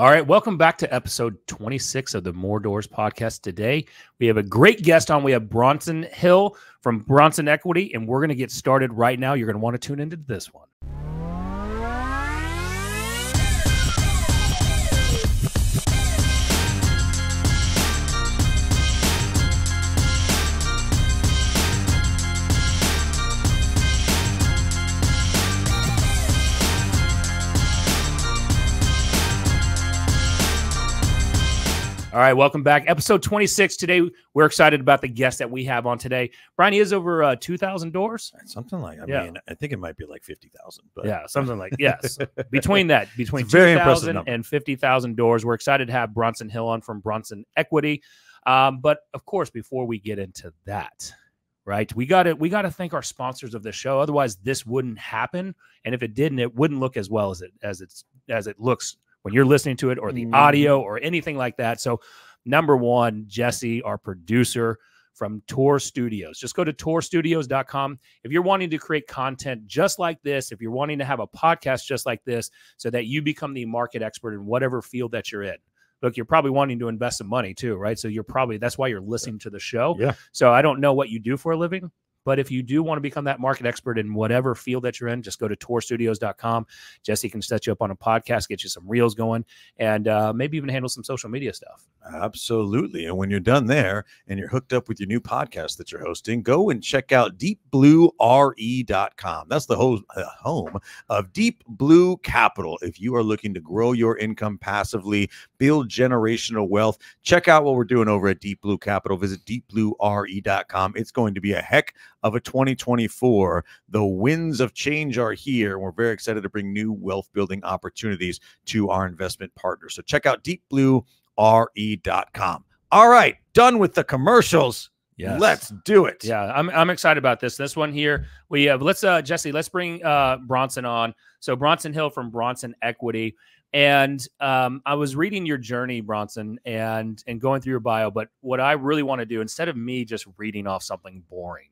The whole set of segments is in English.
All right, welcome back to episode 26 of the More Doors podcast. Today, we have a great guest on. We have Bronson Hill from Bronson Equity, and we're going to get started right now. You're going to want to tune into this one. All right, welcome back. Episode 26. Today, we're excited about the guest that we have on today. Brian, he is over uh, 2,000 doors. Something like, I Yeah. mean, I think it might be like 50,000, but Yeah, something like yes. Between that, between It's 2,000 and 50,000 doors. We're excited to have Bronson Hill on from Bronson Equity. Um, but of course, before we get into that, right, we got to we got to thank our sponsors of the show. Otherwise, this wouldn't happen, and if it didn't, it wouldn't look as well as it as it's as it looks when you're listening to it, or the Mhm. audio, or anything like that. So, number one, Jesse, our producer from Tour Studios. Just go to tourstudios.com. If you're wanting to create content just like this, if you're wanting to have a podcast just like this, so that you become the market expert in whatever field that you're in. Look, you're probably wanting to invest some money too, right? So you're probably that's why you're listening to the show. yeah, So I don't know what you do for a living, but if you do want to become that market expert in whatever field that you're in, just go to tourstudios.com. Jesse can set you up on a podcast, get you some reels going, and uh, maybe even handle some social media stuff. absolutely. And when you're done there and you're hooked up with your new podcast that you're hosting, go and check out deepbluere.com. That's the uh, home of Deep Blue Capital. If you are looking to grow your income passively, build generational wealth, check out what we're doing over at Deep Blue Capital. Visit deepbluere.com. It's going to be a heck of a 2024. The winds of change are here. and We're very excited to bring new wealth building opportunities to our investment partners. So check out deepbluere.com. All right, done with the commercials. Let's do it. Yeah, I'm I'm excited about this. This one here, we have let's uh Jesse, let's bring uh Bronson on. So Bronson Hill from Bronson Equity. And um, I was reading your journey, Bronson, and and going through your bio. But what I really want to do, instead of me just reading off something boring,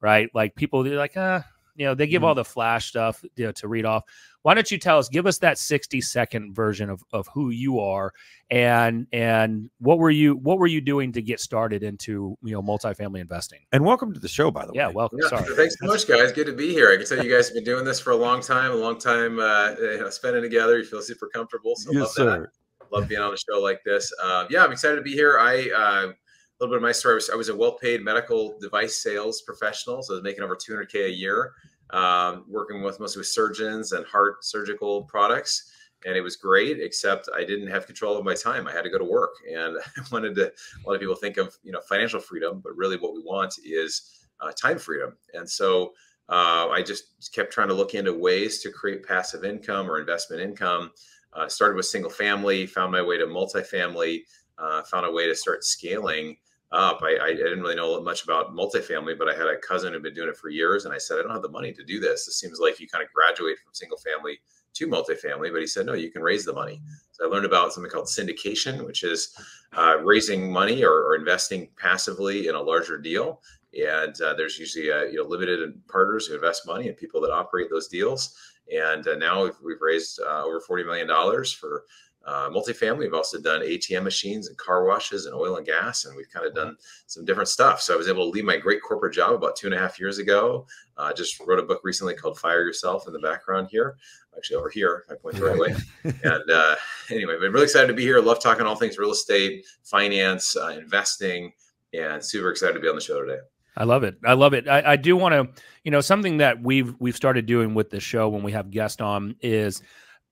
right? Like people, they're like, uh, you know, they give all the flash stuff you know, to read off. Why don't you tell us? Give us that sixty second version of of who you are and and what were you what were you doing to get started into you know multifamily investing? And welcome to the show, by the Yeah, way. welcome. Yeah, Sorry. thanks so much, guys. Good to be here. I can tell you guys have been doing this for a long time, a long time uh, you know, spending together. You feel super comfortable. So yes, love sir. that. Love being on a show like this. Uh, yeah, I'm excited to be here. I uh, a little bit of my story. I was, I was a well-paid medical device sales professional, so I was making over 200k a year, um, working with mostly with surgeons and heart surgical products. And it was great, except I didn't have control of my time. I had to go to work, and I wanted to. A lot of people think of you know financial freedom, but really what we want is uh, time freedom. And so uh, I just kept trying to look into ways to create passive income or investment income. Uh, started with single family, found my way to multifamily, uh, found a way to start scaling up. I, I didn't really know much about multifamily, but I had a cousin who'd been doing it for years, and I said, I don't have the money to do this. It seems like you kind of graduate from single family to multifamily, but he said, no, you can raise the money. So I learned about something called syndication, which is uh, raising money or, or investing passively in a larger deal and uh, there's usually uh, you know limited partners who invest money and people that operate those deals. And uh, now we've, we've raised uh, over forty million dollars for uh, multifamily. We've also done ATM machines and car washes and oil and gas, and we've kind of done some different stuff. So I was able to leave my great corporate job about two and a half years ago. Uh, just wrote a book recently called "Fire Yourself" in the background here, actually over here. I point the right way. And uh, anyway, been really excited to be here. Love talking all things real estate, finance, uh, investing, and super excited to be on the show today. I love it. I love it. I, I do want to, you know, something that we've we've started doing with the show when we have guests on is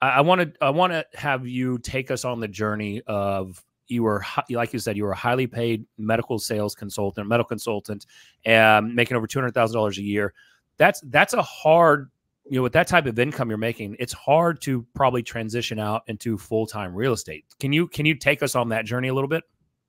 I want to I want to have you take us on the journey of you were like you said you were a highly paid medical sales consultant, medical consultant, and making over two hundred thousand dollars a year. That's that's a hard you know with that type of income you're making. It's hard to probably transition out into full time real estate. Can you can you take us on that journey a little bit?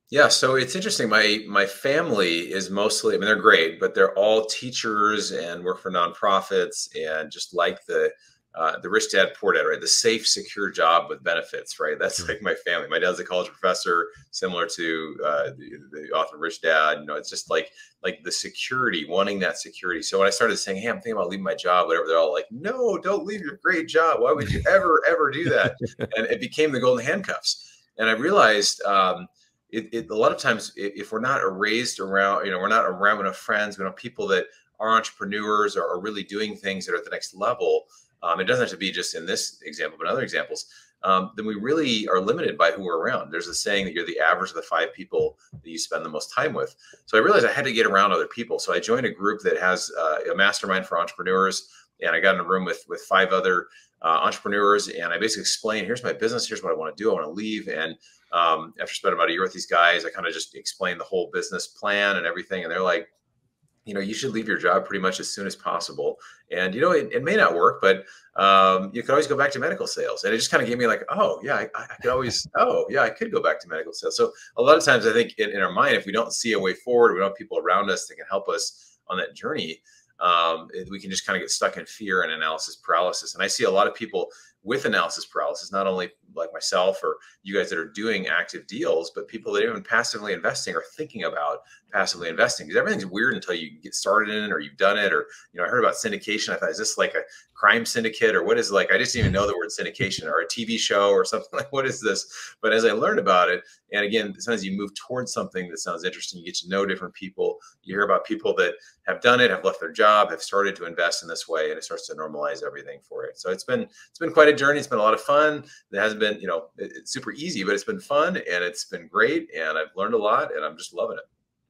Yeah, so it's interesting. My my family is mostly, I mean, they're great, but they're all teachers and work for nonprofits and just like the uh, the rich dad, poor dad, right? The safe, secure job with benefits, right? That's like my family. My dad's a college professor, similar to uh, the, the, author Rich Dad. You know, it's just like like the security, wanting that security. So when I started saying, "Hey, I'm thinking about leaving my job," whatever, they're all like, "No, don't leave your great job. Why would you ever ever do that?" and it became the golden handcuffs. And I realized. Um, it, it, a lot of times if we're not raised around you know we're not around enough friends we know people that are entrepreneurs or are really doing things that are at the next level um, it doesn't have to be just in this example, but other examples, um, then we really are limited by who we're around. There's a saying that you're the average of the five people that you spend the most time with. So I realized I had to get around other people. So I joined a group that has uh, a mastermind for entrepreneurs, and I got in a room with with five other uh, entrepreneurs, and I basically explained, "Here's my business. Here's what I want to do. I want to leave." And um, after spending about a year with these guys, I kind of just explained the whole business plan and everything, and they're like, you know, you should leave your job pretty much as soon as possible. And, you know, it, it may not work, but um, you could always go back to medical sales. And it just kind of gave me like, oh, yeah, I, I could always, oh, yeah, I could go back to medical sales. So a lot of times I think in, in our mind, if we don't see a way forward, we don't have people around us that can help us on that journey, um, we can just kind of get stuck in fear and analysis paralysis. And I see a lot of people with analysis paralysis, not only like myself or you guys that are doing active deals, but people that are even passively investing or thinking about passively investing because everything's weird until you get started in it or you've done it. Or, you know, I heard about syndication. I thought, is this like a crime syndicate or what is like? I just didn't even know the word syndication or a TV show or something like what is this? But as I learned about it, and again, sometimes you move towards something that sounds interesting, you get to know different people. You hear about people that have done it, have left their job, have started to invest in this way, and it starts to normalize everything for it. So it's been it's been quite a journey. It's been a lot of fun. It hasn't been, you know, it's super easy, but it's been fun and it's been great, and I've learned a lot, and I'm just loving it.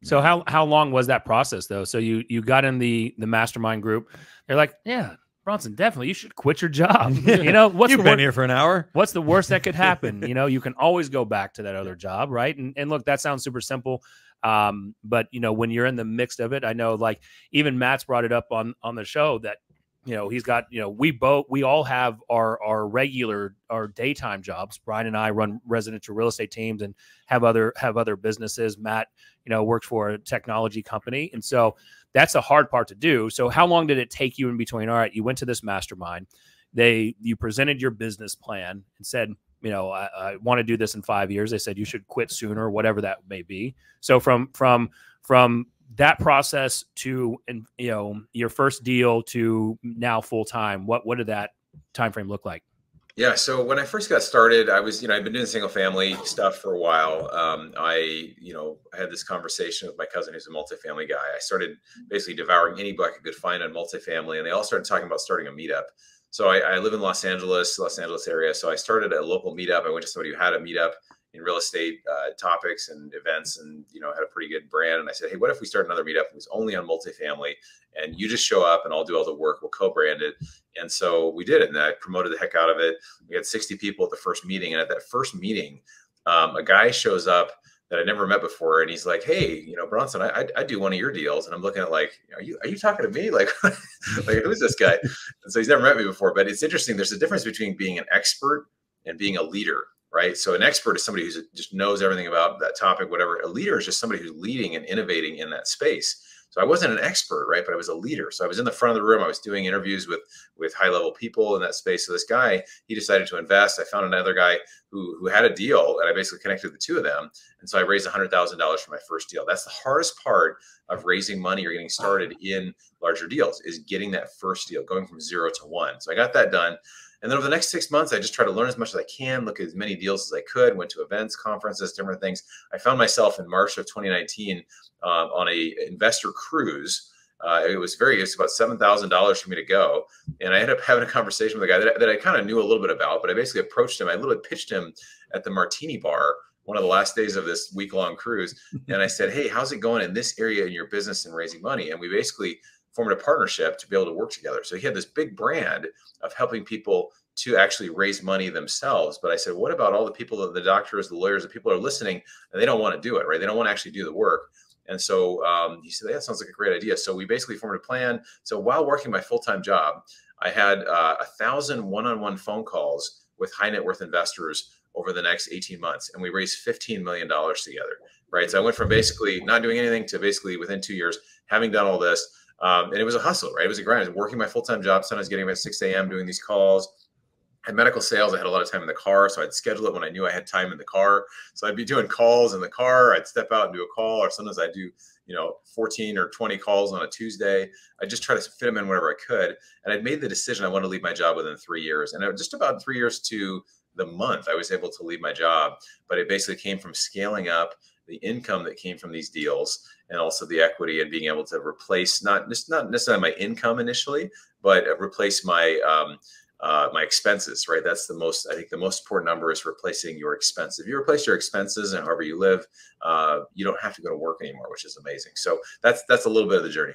So how how long was that process though? So you you got in the the mastermind group. They're like, yeah, Bronson, definitely you should quit your job. you know, what's you've been here for an hour. What's the worst that could happen? you know, you can always go back to that other job, right? And and look, that sounds super simple. Um, but you know, when you're in the mix of it, I know like even Matt's brought it up on on the show that you know he's got you know we both we all have our our regular our daytime jobs. Brian and i run residential real estate teams and have other have other businesses. Matt you know works for a technology company. And so that's a hard part to do. So how long did it take you in between all right you went to this mastermind. They you presented your business plan and said you know i, I want to do this in five years. They said you should quit sooner whatever that may be. So from from from that process to and you know your first deal to now full time what what did that time frame look like? Yeah so when i first got started i was you know i've been doing single family stuff for a while. Um, i you know i had this conversation with my cousin who's a multifamily guy. I started basically devouring any book i could find on multifamily and they all started talking about starting a meetup. So I, I live in los angeles los angeles area so i started a local meetup. I went to somebody who had a meetup in real estate uh, topics and events and you know had a pretty good brand. And i said hey what if we start another meetup it was only on multifamily and you just show up and i'll do all the work we'll co-brand it? And so we did it and i promoted the heck out of it. We had 60 people at the first meeting. And at that first meeting um, a guy shows up that I never met before, and he's like, "Hey, you know, Bronson, I, I, I do one of your deals," and I'm looking at like, "Are you are you talking to me? Like, like who's this guy?" And so he's never met me before, but it's interesting. There's a difference between being an expert and being a leader right? So an expert is somebody who uh, just knows everything about that topic, whatever. A leader is just somebody who's leading and innovating in that space. So I wasn't an expert, right? But I was a leader. So I was in the front of the room. I was doing interviews with with high level people in that space. So this guy, he decided to invest. I found another guy who who had a deal, and I basically connected the two of them. And so I raised hundred thousand dollars for my first deal. That's the hardest part of raising money or getting started in larger deals is getting that first deal, going from zero to one. So I got that done. And then over the next six months, I just try to learn as much as I can, look at as many deals as I could, went to events, conferences, different things. I found myself in March of 2019 uh, on a investor cruise. Uh, it was very, it's about $7,000 for me to go. And I ended up having a conversation with a guy that, that I kind of knew a little bit about, but I basically approached him. I literally pitched him at the martini bar one of the last days of this week long cruise. And I said, Hey, how's it going in this area in your business and raising money? And we basically formed a partnership to be able to work together. So he had this big brand of helping people to actually raise money themselves. But I said, what about all the people, that the doctors, the lawyers, the people are listening and they don't want to do it, right? They don't want to actually do the work. And so um, he said, that sounds like a great idea. So we basically formed a plan. So while working my full-time job, I had uh, a thousand one-on-one phone calls with high net worth investors over the next 18 months. And we raised $15 million together, right? So I went from basically not doing anything to basically within two years, having done all this, Um, and it was a hustle, right? It was a grind. I was working my full time job. Sometimes getting up at 6 a.m. doing these calls. Had medical sales. I had a lot of time in the car, so I'd schedule it when I knew I had time in the car. So I'd be doing calls in the car. I'd step out and do a call, or sometimes I'd do, you know, 14 or 20 calls on a Tuesday. I just try to fit them in whenever I could. And I'd made the decision I wanted to leave my job within three years. And just about three years to the month, I was able to leave my job. But it basically came from scaling up the income that came from these deals and also the equity and being able to replace not just not necessarily my income initially, but replace my um, uh, my expenses. Right, that's the most. I think the most important number is replacing your expense. If you replace your expenses and however you live, uh, you don't have to go to work anymore, which is amazing. So that's that's a little bit of the journey.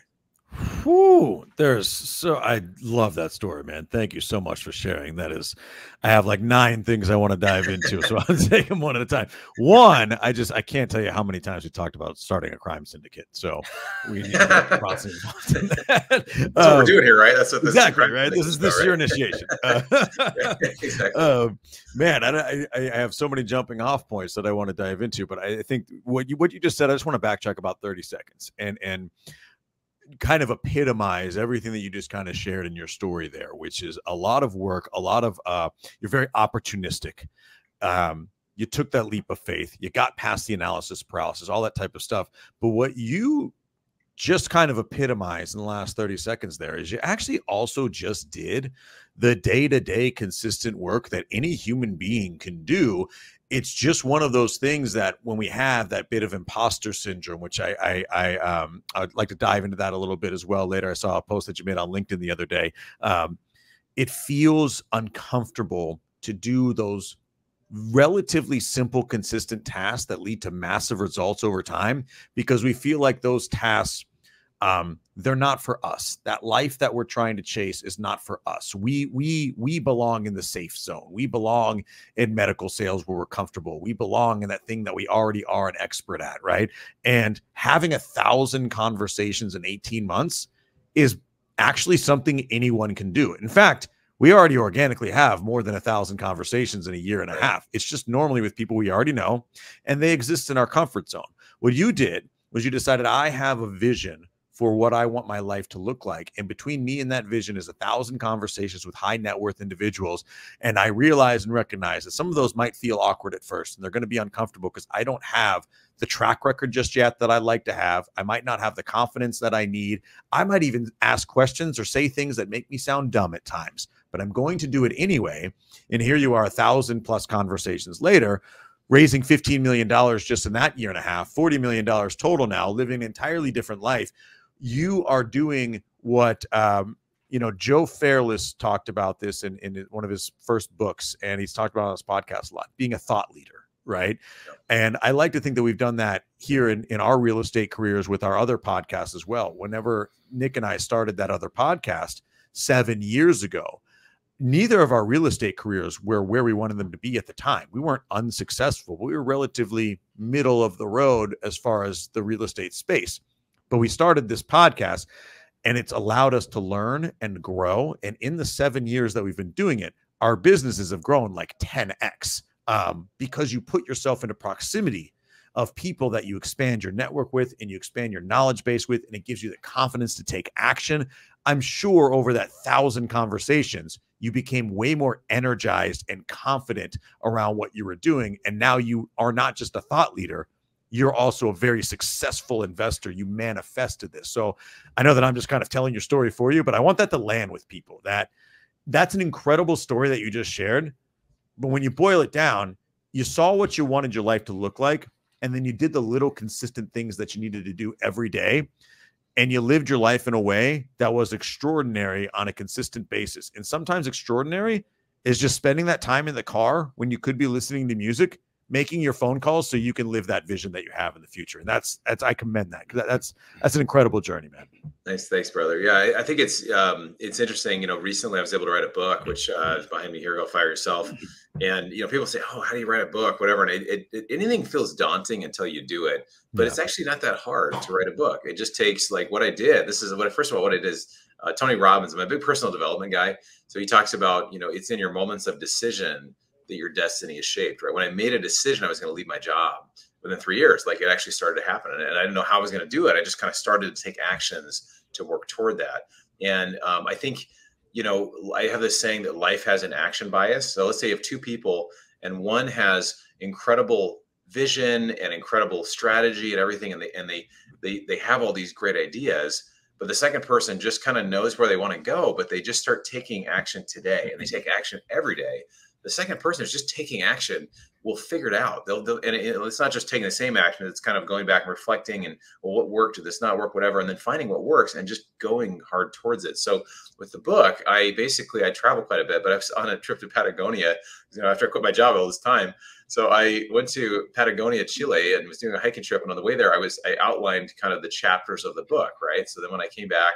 Whoo, there's so I love that story, man. Thank you so much for sharing. That is, I have like nine things I want to dive into, so I'll take them one at a time. One, I just I can't tell you how many times we talked about starting a crime syndicate. So we need to process that. That's um, what we're um, doing here, right? That's what this exactly right. This is this is your initiation. Uh, exactly. Uh, man, I, I I have so many jumping off points that I want to dive into, but I think what you what you just said, I just want to backtrack about thirty seconds and and kind of epitomize everything that you just kind of shared in your story there, which is a lot of work, a lot of uh, you're very opportunistic. Um, you took that leap of faith, you got past the analysis paralysis, all that type of stuff. But what you just kind of epitomized in the last 30 seconds there is you actually also just did the day to day consistent work that any human being can do it's just one of those things that when we have that bit of imposter syndrome, which I I, I um I'd like to dive into that a little bit as well later. I saw a post that you made on LinkedIn the other day. Um, it feels uncomfortable to do those relatively simple, consistent tasks that lead to massive results over time because we feel like those tasks um, they're not for us. That life that we're trying to chase is not for us. We we we belong in the safe zone. We belong in medical sales where we're comfortable. We belong in that thing that we already are an expert at, right? And having a thousand conversations in 18 months is actually something anyone can do. In fact, we already organically have more than a thousand conversations in a year and a half. It's just normally with people we already know, and they exist in our comfort zone. What you did was you decided I have a vision for what I want my life to look like. And between me and that vision is a thousand conversations with high net worth individuals. And I realize and recognize that some of those might feel awkward at first and they're going to be uncomfortable because I don't have the track record just yet that I'd like to have. I might not have the confidence that I need. I might even ask questions or say things that make me sound dumb at times, but I'm going to do it anyway. And here you are, a thousand plus conversations later raising $15 million just in that year and a half, $40 million total now, living an entirely different life you are doing what um, you know joe fairless talked about this in, in one of his first books and he's talked about on his podcast a lot being a thought leader right? And i like to think that we've done that here in, in our real estate careers with our other podcasts as well. Whenever nick and i started that other podcast seven years ago neither of our real estate careers were where we wanted them to be at the time. We weren't unsuccessful we were relatively middle of the road as far as the real estate space but we started this podcast and it's allowed us to learn and grow. And in the seven years that we've been doing it, our businesses have grown like 10x um, because you put yourself into proximity of people that you expand your network with and you expand your knowledge base with, and it gives you the confidence to take action. I'm sure over that thousand conversations, you became way more energized and confident around what you were doing. And now you are not just a thought leader, you're also a very successful investor. You manifested this. So I know that I'm just kind of telling your story for you, but I want that to land with people that that's an incredible story that you just shared. But when you boil it down, you saw what you wanted your life to look like, and then you did the little consistent things that you needed to do every day. And you lived your life in a way that was extraordinary on a consistent basis. And sometimes extraordinary is just spending that time in the car when you could be listening to music making your phone calls so you can live that vision that you have in the future. And that's that's I commend that because that's that's an incredible journey, man. Nice, thanks, brother. Yeah, I, I, think it's um, it's interesting. You know, recently I was able to write a book, which uh, is behind me here. Go fire yourself. And you know, people say, "Oh, how do you write a book?" Whatever. And it, it, it, anything feels daunting until you do it, but yeah. it's actually not that hard to write a book. It just takes like what I did. This is what first of all what it is. Uh, Tony Robbins, I'm a big personal development guy, so he talks about you know it's in your moments of decision that your destiny is shaped, right? When I made a decision I was going to leave my job within three years, like it actually started to happen. And I didn't know how I was going to do it. I just kind of started to take actions to work toward that. And um, I think, you know, I have this saying that life has an action bias. So let's say you have two people and one has incredible vision and incredible strategy and everything, and they and they they they have all these great ideas. But the second person just kind of knows where they want to go, but they just start taking action today and they take action every day. The second person is just taking action will figure it out. They'll, they'll and it, it's not just taking the same action. It's kind of going back and reflecting and well, what worked, did this not work, whatever, and then finding what works and just going hard towards it. So with the book, I basically I travel quite a bit, but I was on a trip to Patagonia. You know, after I quit my job all this time, so I went to Patagonia, Chile, and was doing a hiking trip. And on the way there, I was I outlined kind of the chapters of the book, right? So then when I came back,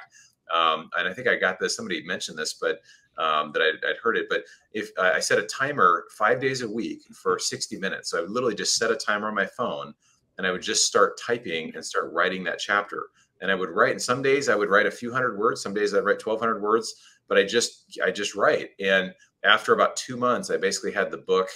um, and I think I got this. Somebody mentioned this, but um, that I'd, I'd, heard it. But if uh, I set a timer five days a week for 60 minutes, so I would literally just set a timer on my phone and I would just start typing and start writing that chapter. And I would write, and some days I would write a few hundred words, some days I'd write 1200 words, but I just, I just write. And after about two months, I basically had the book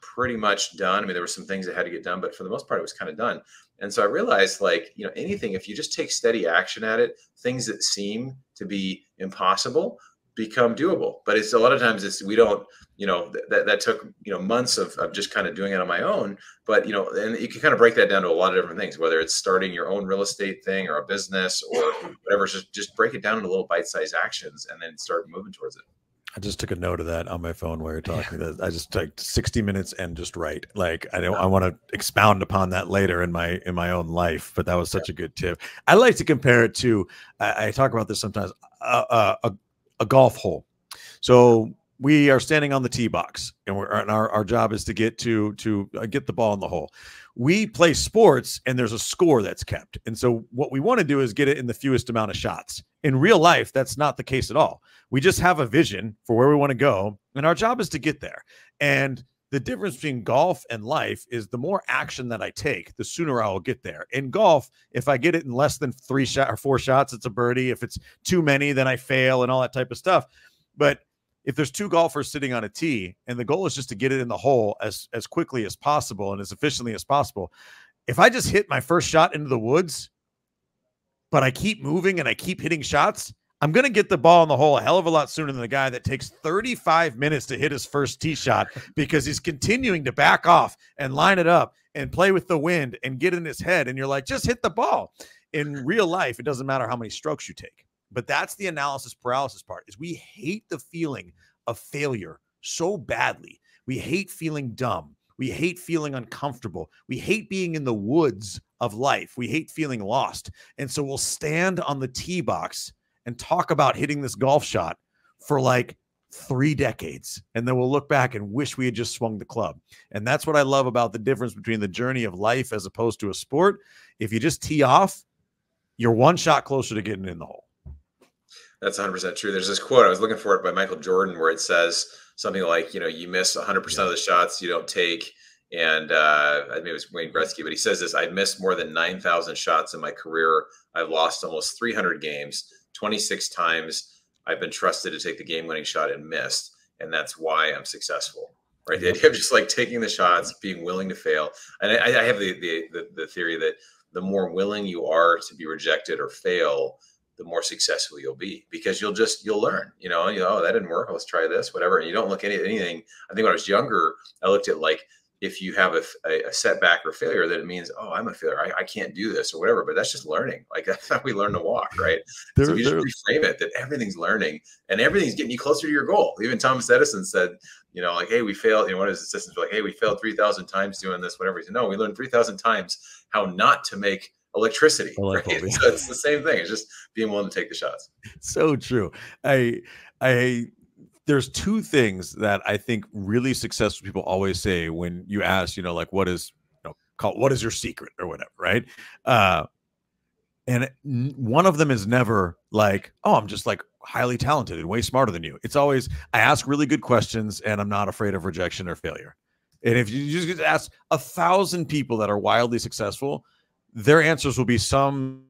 pretty much done. I mean, there were some things that had to get done, but for the most part, it was kind of done. And so I realized, like, you know, anything, if you just take steady action at it, things that seem to be impossible become doable. But it's a lot of times it's we don't, you know, that that took you know months of, of just kind of doing it on my own. But you know, and you can kind of break that down to a lot of different things, whether it's starting your own real estate thing or a business or whatever. Just just break it down into little bite-sized actions and then start moving towards it. I just took a note of that on my phone while you're talking. I just took 60 minutes and just write. Like I don't. I want to expound upon that later in my in my own life. But that was such a good tip. I like to compare it to. I, I talk about this sometimes. Uh, uh, a a golf hole. So we are standing on the tee box, and, we're, and our, our job is to get to to uh, get the ball in the hole. We play sports, and there's a score that's kept. And so what we want to do is get it in the fewest amount of shots. In real life, that's not the case at all. We just have a vision for where we want to go, and our job is to get there. And the difference between golf and life is the more action that I take, the sooner I will get there. In golf, if I get it in less than three shot or four shots, it's a birdie. If it's too many, then I fail and all that type of stuff. But if there's two golfers sitting on a tee and the goal is just to get it in the hole as as quickly as possible and as efficiently as possible, if I just hit my first shot into the woods, but I keep moving and I keep hitting shots, I'm going to get the ball in the hole a hell of a lot sooner than the guy that takes 35 minutes to hit his first tee shot because he's continuing to back off and line it up and play with the wind and get in his head. And you're like, just hit the ball. In real life, it doesn't matter how many strokes you take. But that's the analysis paralysis part is we hate the feeling of failure so badly. We hate feeling dumb. We hate feeling uncomfortable. We hate being in the woods of life. We hate feeling lost. And so we'll stand on the tee box and talk about hitting this golf shot for like three decades. And then we'll look back and wish we had just swung the club. And that's what I love about the difference between the journey of life as opposed to a sport. If you just tee off, you're one shot closer to getting in the hole. That's 100% true. There's this quote, I was looking for it by Michael Jordan, where it says something like, you know, you miss 100% yeah. of the shots you don't take. And uh, I mean, it was Wayne Gretzky, but he says this I've missed more than 9,000 shots in my career. I've lost almost 300 games. 26 times I've been trusted to take the game winning shot and missed. And that's why I'm successful. Right. The idea of just like taking the shots, being willing to fail. And I, I have the, the, the, the theory that the more willing you are to be rejected or fail, the more successful you'll be because you'll just you'll learn you know you know oh, that didn't work let's try this whatever and you don't look at anything i think when i was younger i looked at like if you have a, a, setback or failure, then it means, oh, I'm a failure. I, I, can't do this or whatever. But that's just learning. Like that's how we learn to walk, right? There, so you just reframe it that everything's learning and everything's getting you closer to your goal. Even Thomas Edison said, you know, like, hey, we failed. You know, one of his assistants were like, hey, we failed 3,000 times doing this, whatever. He said, no, we learned 3,000 times how not to make electricity. Right? so it's the same thing. It's just being willing to take the shots. So true. I, I there's two things that I think really successful people always say when you ask, you know, like what is you know, call what is your secret or whatever, right? Uh, and one of them is never like, oh, I'm just like highly talented and way smarter than you. It's always I ask really good questions and I'm not afraid of rejection or failure. And if you just ask a thousand people that are wildly successful, their answers will be some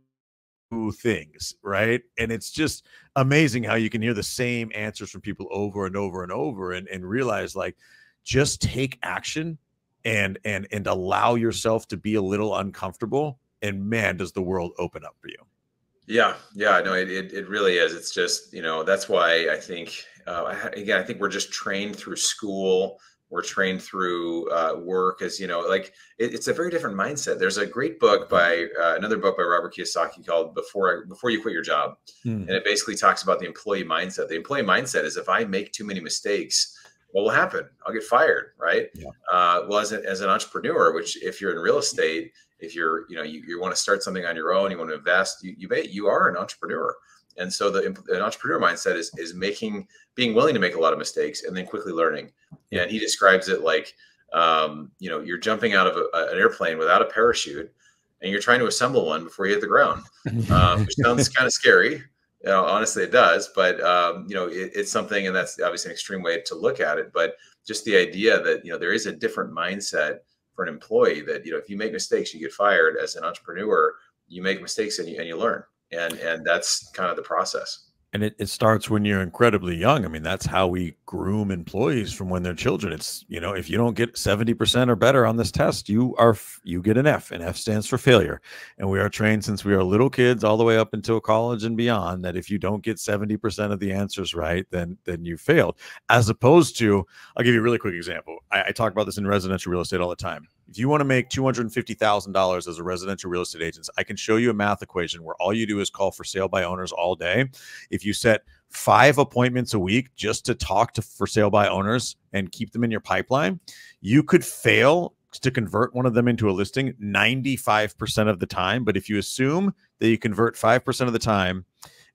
things, right? And it's just amazing how you can hear the same answers from people over and over and over and, and realize like just take action and and and allow yourself to be a little uncomfortable and man does the world open up for you Yeah, yeah, no, it, it, it really is. It's just, you know, that's why I think, uh, again, I think we're just trained through school. We're trained through uh, work as, you know, like it, it's a very different mindset. There's a great book by uh, another book by Robert Kiyosaki called Before, Before You Quit Your Job. Hmm. And it basically talks about the employee mindset. The employee mindset is if I make too many mistakes, what will happen? I'll get fired, right? Yeah. Uh, well, as, a, as an entrepreneur, which if you're in real estate, if you're you know you, you want to start something on your own you want to invest you you, may, you are an entrepreneur and so the an entrepreneur mindset is is making being willing to make a lot of mistakes and then quickly learning. And he describes it like um, you know you're jumping out of a, an airplane without a parachute and you're trying to assemble one before you hit the ground um, which sounds kind of scary. You know, honestly it does but um, you know it, it's something and that's obviously an extreme way to look at it but just the idea that you know there is a different mindset for an employee that you know if you make mistakes you get fired. As an entrepreneur you make mistakes and you, and you learn and and that's kind of the process. And it, it starts when you're incredibly young. I mean that's how we groom employees from when they're children. It's you know if you don't get 70% or better on this test you are you get an f and f stands for failure. And we are trained since we are little kids all the way up until college and beyond that if you don't get 70% of the answers right then then you failed. As opposed to i'll give you a really quick example. I, I talk about this in residential real estate all the time if you want to make $250,000 as a residential real estate agent, I can show you a math equation where all you do is call for sale by owners all day. If you set five appointments a week just to talk to for sale by owners and keep them in your pipeline, you could fail to convert one of them into a listing 95% of the time. But if you assume that you convert 5% of the time,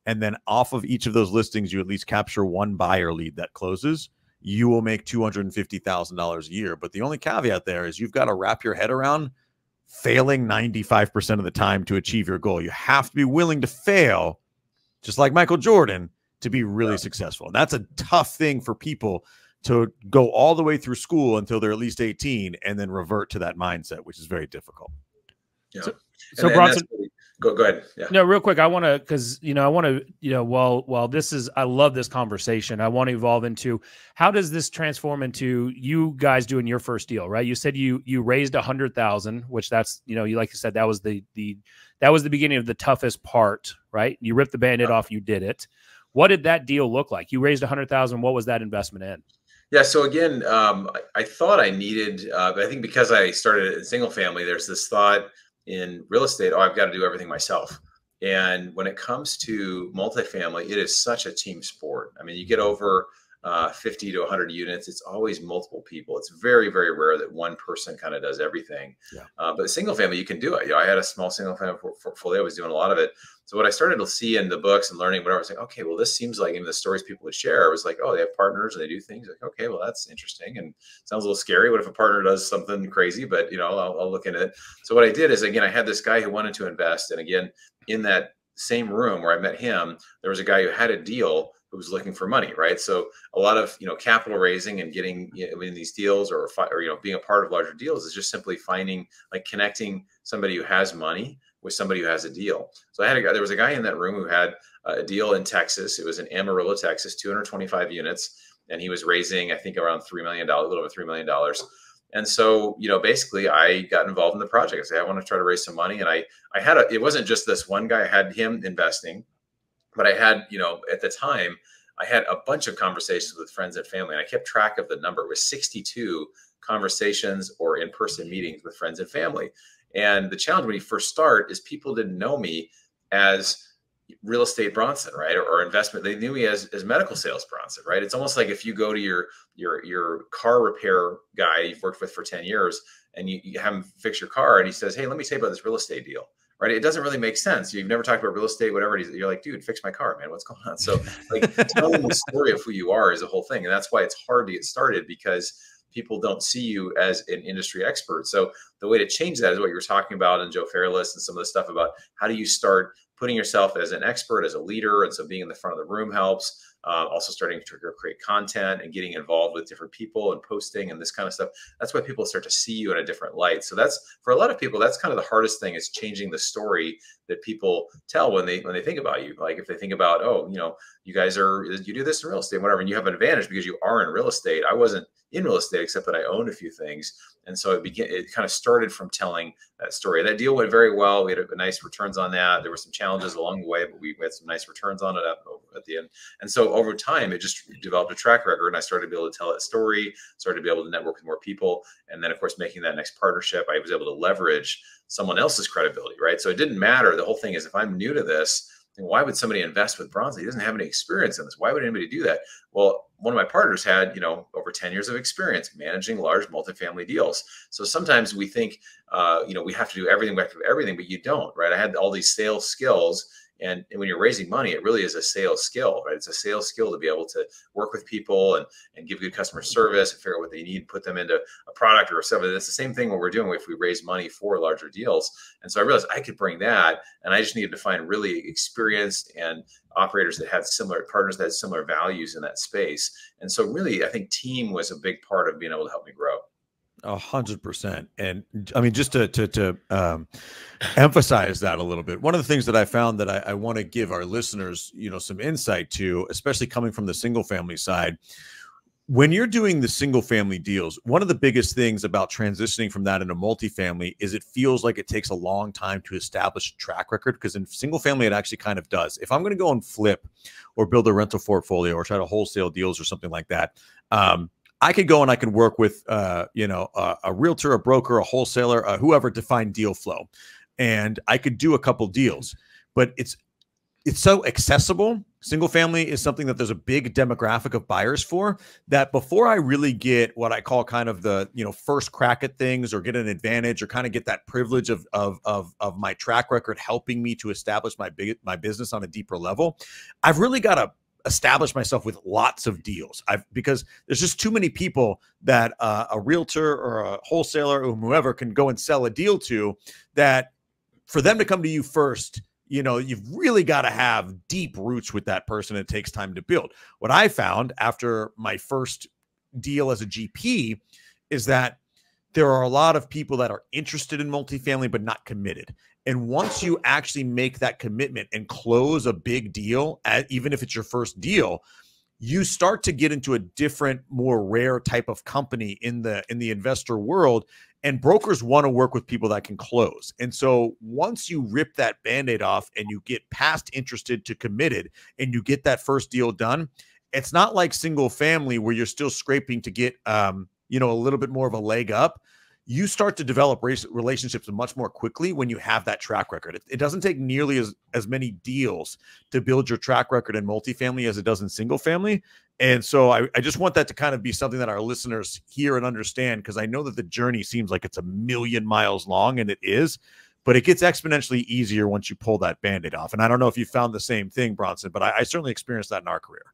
and then off of each of those listings, you at least capture one buyer lead that closes, you will make $250,000 a year. But the only caveat there is you've got to wrap your head around failing 95% of the time to achieve your goal. You have to be willing to fail, just like Michael Jordan, to be really yeah. successful. And that's a tough thing for people to go all the way through school until they're at least 18 and then revert to that mindset, which is very difficult. Yeah. So, so Bronson, go go ahead. Yeah. No, real quick, I want to because you know I want to you know while while this is I love this conversation. I want to evolve into how does this transform into you guys doing your first deal, right? You said you you raised a hundred thousand, which that's you know you like you said that was the the that was the beginning of the toughest part, right? You ripped the band-aid yeah. off, you did it. What did that deal look like? You raised a hundred thousand. What was that investment in? Yeah. So again, um, I, I, thought I needed, uh, but I think because I started in single family, there's this thought in real estate, oh, I've got to do everything myself. And when it comes to multifamily, it is such a team sport. I mean, you get over uh, 50 to 100 units, it's always multiple people. It's very, very rare that one person kind of does everything. Yeah. Uh, but single family, you can do it. You know, I had a small single family portfolio. I was doing a lot of it. So what I started to see in the books and learning, whatever, I was like, okay, well, this seems like even the stories people would share. I was like, oh, they have partners and they do things. Like, okay, well, that's interesting and sounds a little scary. What if a partner does something crazy? But you know, I'll, I'll look into it. So what I did is again, I had this guy who wanted to invest, and again, in that same room where I met him, there was a guy who had a deal who was looking for money, right? So a lot of you know capital raising and getting you know, in these deals or, or you know being a part of larger deals is just simply finding like connecting somebody who has money with somebody who has a deal. So I had a guy, there was a guy in that room who had a deal in Texas. It was in Amarillo, Texas, 225 units, and he was raising I think around three million dollars, a little over three million dollars. And so, you know, basically I got involved in the project. I said, I want to try to raise some money. And I, I had a, it wasn't just this one guy, I had him investing but I had, you know, at the time, I had a bunch of conversations with friends and family, and I kept track of the number. It was 62 conversations or in person mm-hmm. meetings with friends and family. And the challenge when you first start is people didn't know me as real estate Bronson, right? Or, or, investment. They knew me as, as medical sales Bronson, right? It's almost like if you go to your your your car repair guy you've worked with for 10 years and you, you have him fix your car and he says, Hey, let me tell you about this real estate deal right? It doesn't really make sense. You've never talked about real estate, whatever. it is. You're like, dude, fix my car, man. What's going on? So, like, telling the story of who you are is a whole thing, and that's why it's hard to get started because people don't see you as an industry expert. So, the way to change that is what you were talking about, and Joe Fairless and some of the stuff about how do you start putting yourself as an expert, as a leader, and so being in the front of the room helps. Uh, also starting to create content and getting involved with different people and posting and this kind of stuff. That's why people start to see you in a different light. So that's for a lot of people, that's kind of the hardest thing is changing the story that people tell when they when they think about you. Like if they think about, oh, you know, you guys are you do this in real estate, whatever, and you have an advantage because you are in real estate. I wasn't in real estate, except that I owned a few things. And so it began, it kind of started from telling that story. That deal went very well. We had a, a nice returns on that. There were some challenges along the way, but we had some nice returns on it at, at the end. And so over time, it just developed a track record. And I started to be able to tell that story, started to be able to network with more people. And then, of course, making that next partnership, I was able to leverage someone else's credibility, right? So it didn't matter. The whole thing is if I'm new to this, then why would somebody invest with Bronson? He doesn't have any experience in this. Why would anybody do that? Well, one of my partners had, you know, over 10 years of experience managing large multifamily deals. So sometimes we think, uh, you know, we have to do everything, we have to do everything, but you don't, right? I had all these sales skills and, and when you're raising money, it really is a sales skill, right? It's a sales skill to be able to work with people and, and give good customer service and figure out what they need, put them into a product or something. That's the same thing what we're doing if we raise money for larger deals. And so I realized I could bring that and I just needed to find really experienced and operators that had similar partners that had similar values in that space. And so really, I think team was a big part of being able to help me grow. A hundred percent. And I mean, just to to, to um, emphasize that a little bit, one of the things that I found that I, I want to give our listeners, you know, some insight to, especially coming from the single family side, when you're doing the single family deals, one of the biggest things about transitioning from that into multifamily is it feels like it takes a long time to establish a track record because in single family it actually kind of does. If I'm going to go and flip or build a rental portfolio or try to wholesale deals or something like that, um, I could go and I could work with, uh, you know, a, a realtor, a broker, a wholesaler, uh, whoever to find deal flow, and I could do a couple deals. But it's it's so accessible. Single family is something that there's a big demographic of buyers for. That before I really get what I call kind of the you know first crack at things or get an advantage or kind of get that privilege of of of, of my track record helping me to establish my big my business on a deeper level, I've really got to establish myself with lots of deals. I've because there's just too many people that uh, a realtor or a wholesaler or whoever can go and sell a deal to that for them to come to you first you know you've really got to have deep roots with that person it takes time to build what i found after my first deal as a gp is that there are a lot of people that are interested in multifamily but not committed and once you actually make that commitment and close a big deal, even if it's your first deal, you start to get into a different, more rare type of company in the in the investor world. And brokers want to work with people that can close. And so once you rip that band-aid off and you get past interested to committed and you get that first deal done, it's not like single family where you're still scraping to get um, you know, a little bit more of a leg up you start to develop relationships much more quickly when you have that track record. It, it, doesn't take nearly as, as many deals to build your track record in multifamily as it does in single family. And so I, I just want that to kind of be something that our listeners hear and understand because I know that the journey seems like it's a million miles long and it is, but it gets exponentially easier once you pull that band-aid off. And I don't know if you found the same thing, Bronson, but I, I certainly experienced that in our career.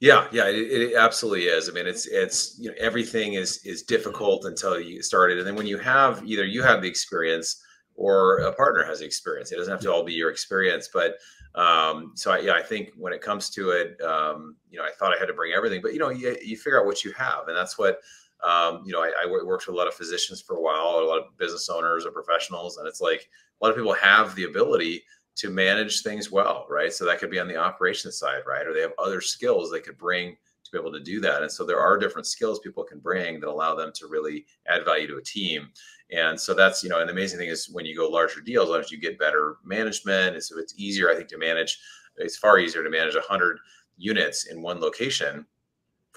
Yeah, yeah, it, it, absolutely is. I mean, it's it's you know everything is is difficult until you started, and then when you have either you have the experience or a partner has the experience. It doesn't have to all be your experience, but um, so I, yeah, I think when it comes to it, um, you know, I thought I had to bring everything, but you know, you, you figure out what you have, and that's what um, you know. I, I worked with a lot of physicians for a while, a lot of business owners or professionals, and it's like a lot of people have the ability to manage things well, right? So that could be on the operations side, right? Or they have other skills they could bring to be able to do that. And so there are different skills people can bring that allow them to really add value to a team. And so that's, you know, the amazing thing is when you go larger deals, as you get better management, and so it's easier, I think, to manage. It's far easier to manage 100 units in one location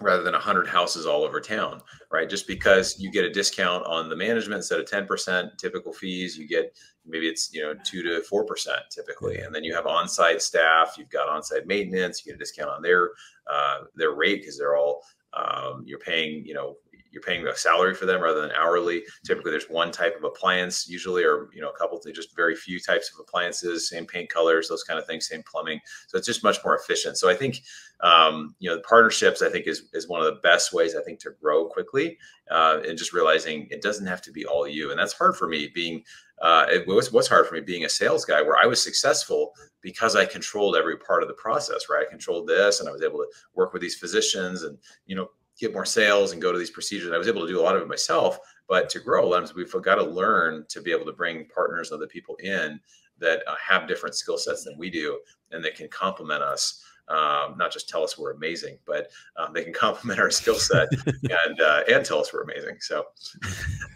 rather than 100 houses all over town, right? Just because you get a discount on the management instead of 10% typical fees, you get maybe it's you know two to four percent typically, and then you have on-site staff, you've got on-site maintenance, you get a discount on their uh, their rate because they're all um, you're paying you know you're paying a salary for them rather than hourly. Typically, there's one type of appliance, usually, or you know, a couple, just very few types of appliances, same paint colors, those kind of things, same plumbing. So it's just much more efficient. So I think, um, you know, the partnerships, I think, is is one of the best ways I think to grow quickly, uh, and just realizing it doesn't have to be all you, and that's hard for me being. Uh, it was what's hard for me being a sales guy, where I was successful because I controlled every part of the process. Right, I controlled this, and I was able to work with these physicians, and you know, get more sales and go to these procedures. I was able to do a lot of it myself, but to grow, we've got to learn to be able to bring partners, other people in that uh, have different skill sets than we do, and that can complement us um, not just tell us we're amazing, but um, they can complement our skill set and uh, and tell us we're amazing. So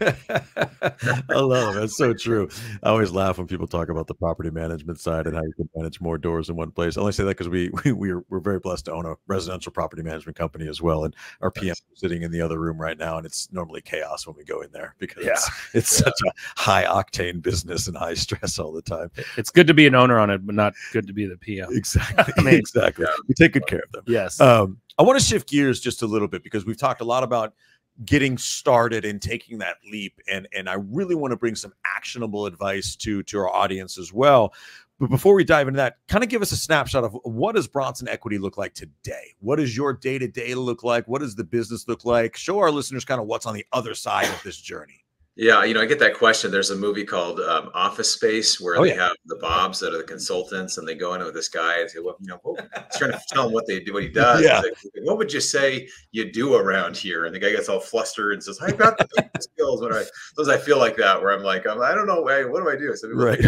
I love it. That's so true. I always laugh when people talk about the property management side and how you can manage more doors in one place. I only say that because we, we we're we're very blessed to own a residential property management company as well, and our PM nice. is sitting in the other room right now, and it's normally chaos when we go in there because yeah. it's, it's yeah. such a high octane business and high stress all the time. It's good to be an owner on it, but not good to be the PM. Exactly. I mean, exactly exactly. We take good care of them. Yes. Um, I want to shift gears just a little bit because we've talked a lot about getting started and taking that leap, and and I really want to bring some actionable advice to to our audience as well. But before we dive into that, kind of give us a snapshot of what does Bronson Equity look like today? What does your day to day look like? What does the business look like? Show our listeners kind of what's on the other side of this journey. Yeah, you know, I get that question. There's a movie called um, Office Space where oh, they yeah. have the Bobs that are the consultants, and they go in with this guy and say, "Well, you know, trying to tell him what they do, what he does. Yeah. Like, what would you say you do around here?" And the guy gets all flustered and says, "I got the skills." When I those I feel like that, where I'm like, I'm, I don't know, what do I do? So right.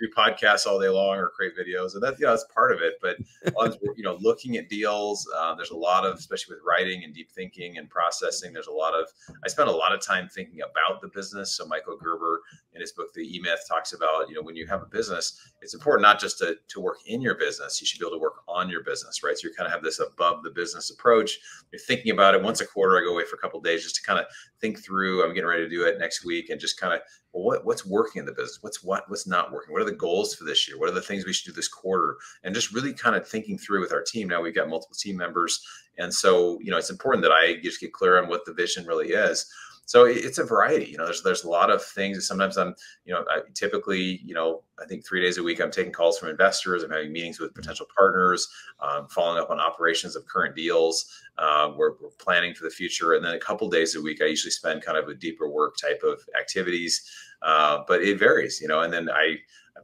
Like, I just do podcasts all day long or create videos, and that's yeah, that's part of it. But you know, looking at deals, uh, there's a lot of, especially with writing and deep thinking and processing. There's a lot of. I spend a lot of time thinking about the business. So Michael Gerber in his book, The E Myth, talks about you know when you have a business, it's important not just to to work in your business. You should be able to work on your business, right? So you kind of have this above the business approach. You're thinking about it once a quarter. I go away for a couple days just to kind of think through. I'm getting ready to do it next week, and just kind of well, what, what's working in the business? What's what what's not working? What are the goals for this year? What are the things we should do this quarter? And just really kind of thinking through with our team. Now we've got multiple team members, and so you know it's important that I just get clear on what the vision really is. So it's a variety. You know, there's there's a lot of things. Sometimes I'm, you know, I typically, you know, I think three days a week I'm taking calls from investors. I'm having meetings with potential partners, um, following up on operations of current deals. Uh, we're, we're, planning for the future, and then a couple days a week I usually spend kind of a deeper work type of activities. Uh, but it varies, you know. And then I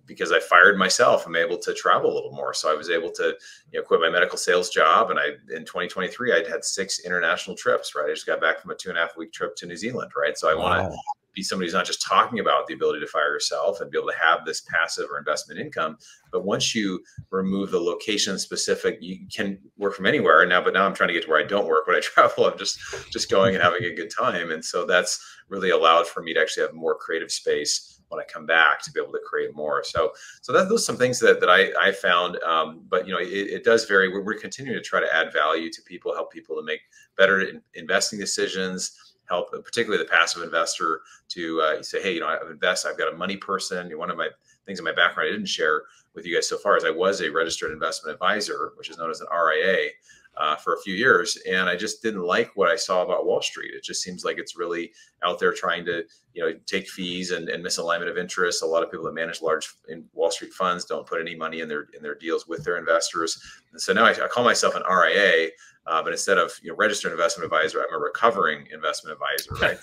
because I fired myself, I'm able to travel a little more. So I was able to, you know, quit my medical sales job. And I, in 2023, I'd had six international trips, right? I just got back from a two and a half week trip to New Zealand, right? So I wow. want to be somebody who's not just talking about the ability to fire yourself and be able to have this passive or investment income. But once you remove the location specific, you can work from anywhere now. But now I'm trying to get to where I don't work when I travel. I'm just, just going and having a good time. And so that's really allowed for me to actually have more creative space when I come back to be able to create more. So, so that, those are some things that, that I, I found. Um, but you know, it, it, does vary. We're, we're continuing to try to add value to people, help people to make better in, investing decisions. Help, particularly the passive investor, to uh, say, hey, you know, I've invested. I've got a money person. One of my things in my background I didn't share with you guys so far is I was a registered investment advisor, which is known as an RIA uh, for a few years, and I just didn't like what I saw about Wall Street. It just seems like it's really out there trying to, you know, take fees and, and misalignment of interest. A lot of people that manage large in Wall Street funds don't put any money in their in their deals with their investors. And so now I, I call myself an RIA, uh, but instead of you know registered investment advisor, I'm a recovering investment advisor. Right?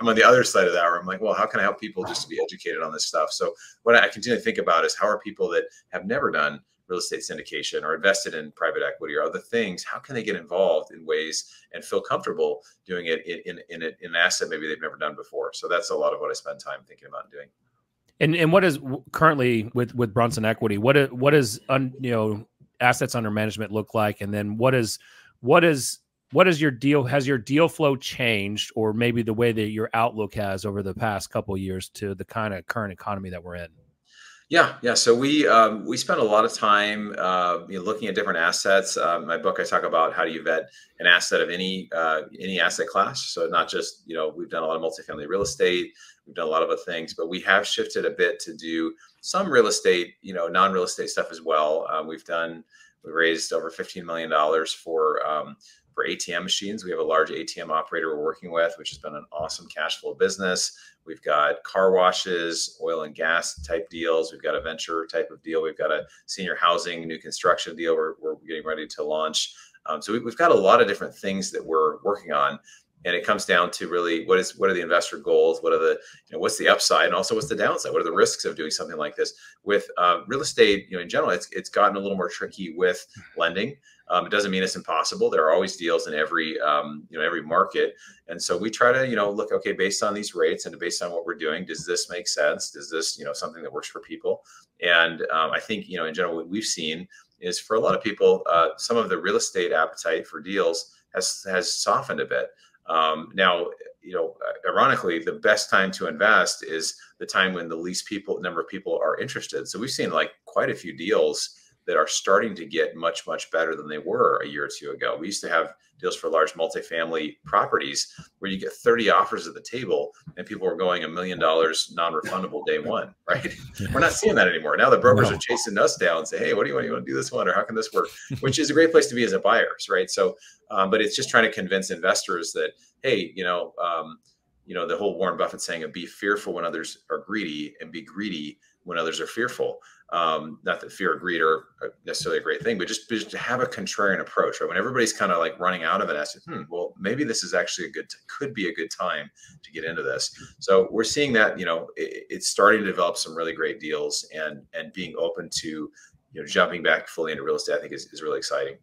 I'm on the other side of that, where I'm like, well, how can I help people just to be educated on this stuff? So what I continue to think about is how are people that have never done real estate syndication or invested in private equity or other things, how can they get involved in ways and feel comfortable doing it in, in, in, an asset maybe they've never done before? So that's a lot of what I spend time thinking about and doing. And and what is currently with with Bronson Equity? What is what is un, you know assets under management look like? And then what is what is what is your deal? Has your deal flow changed, or maybe the way that your outlook has over the past couple years to the kind of current economy that we're in? Yeah, yeah. So we um, we spent a lot of time uh, you know, looking at different assets. Uh, my book, I talk about how do you vet an asset of any uh, any asset class. So not just you know we've done a lot of multifamily real estate, we've done a lot of other things, but we have shifted a bit to do some real estate, you know, non real estate stuff as well. Uh, we've done We raised over $15 million for um, for ATM machines. We have a large ATM operator we're working with, which has been an awesome cash flow business. We've got car washes, oil and gas type deals. We've got a venture type of deal. We've got a senior housing, new construction deal we're, we're getting ready to launch. Um, so we, we've got a lot of different things that we're working on and it comes down to really what is what are the investor goals? What are the you know what's the upside? And also what's the downside? What are the risks of doing something like this? With uh, real estate you know in general it's, it's gotten a little more tricky with lending. Um, it doesn't mean it's impossible. There are always deals in every um, you know every market. And so we try to you know look okay based on these rates and based on what we're doing does this make sense? Does this you know something that works for people? And um, i think you know in general what we've seen is for a lot of people uh, some of the real estate appetite for deals has has softened a bit um, now, you know, ironically, the best time to invest is the time when the least people number of people are interested. So we've seen like quite a few deals that are starting to get much much better than they were a year or two ago. We used to have deals for large multifamily properties where you get 30 offers at the table and people are going a million dollars non-refundable day one, right? We're not seeing that anymore. Now the brokers no. are chasing us down and say, hey, what do you want? You want to do this one or how can this work? Which is a great place to be as a buyers, right? So, um, but it's just trying to convince investors that, hey, you know, um, you know, the whole Warren Buffett saying of be fearful when others are greedy and be greedy when others are fearful. Um, not that fear or greed are necessarily a great thing, but just, just to have a contrarian approach, right? When everybody's kind of like running out of it, I said, hmm, well, maybe this is actually a good, could be a good time to get into this. So we're seeing that, you know, it, it's starting to develop some really great deals and, and being open to, you know, jumping back fully into real estate, I think is, is really exciting.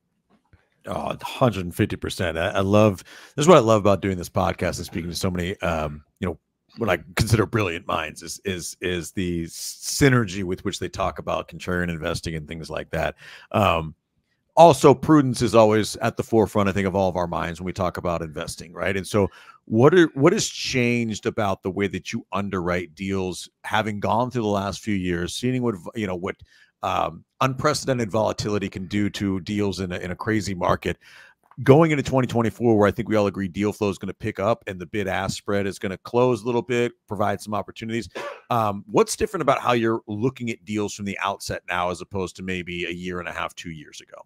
Oh, 150%. I, I love, this is what I love about doing this podcast and speaking to so many, um, you know, what I consider brilliant minds is is is the synergy with which they talk about contrarian investing and things like that. Um, also, prudence is always at the forefront, I think, of all of our minds when we talk about investing, right? And so, what are what has changed about the way that you underwrite deals, having gone through the last few years, seeing what you know what um, unprecedented volatility can do to deals in a, in a crazy market? going into 2024 where i think we all agree deal flow is going to pick up and the bid ask spread is going to close a little bit provide some opportunities um, what's different about how you're looking at deals from the outset now as opposed to maybe a year and a half two years ago